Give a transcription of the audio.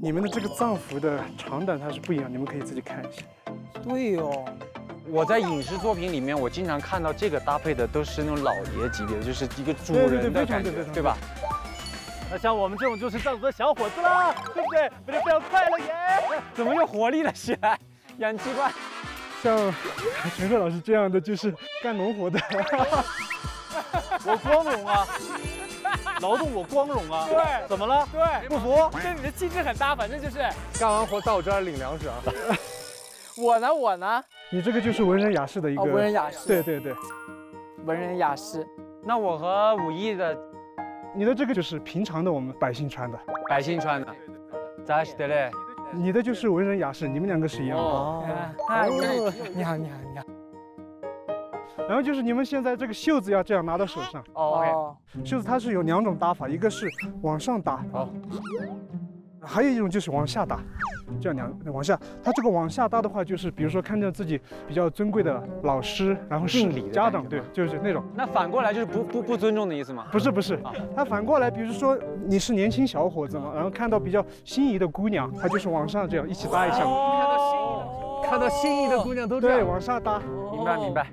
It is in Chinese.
你们的这个藏服的长短它是不一样，你们可以自己看一下。对哦，我在影视作品里面，我经常看到这个搭配的都是那种老爷级别的，就是一个主对对对非常人的感觉对吧？那像我们这种就是藏族的小伙子啦，对不对？非常非常快乐耶！怎么又活力了起来？氧气罐。像陈赫老师这样的就是干农活的，我光荣啊，劳动我光荣啊。对怎么了？对，不服？跟你的气质很搭，反正就是干完活到我这儿领粮食啊。我呢，我呢，你这个就是文人雅士的一个。哦，文人雅士，对对对，文人雅士，那我和武艺的你的这个就是平常的我们百姓穿的，百姓穿的，咋是的嘞？你的就是文人雅士，你们两个是一样的。哦，嗨，你好，你好，你好，然后就是你们现在这个袖子要这样拿到手上，哦，哦，袖子它是有两种搭法，一个是往上搭，好，还有一种就是往下搭，这样两往下。它这个往下搭的话，就是比如说看着自己比较尊贵的老师，然后是敬礼的家长，对就是那种。那反过来就是不不不尊重的意思吗？不是不是啊，它反过来，比如说你是年轻小伙子嘛，然后看到比较心仪的姑娘，他就是往上这样一起搭一下，看到心仪的姑娘都这样对，往上搭。明白明白。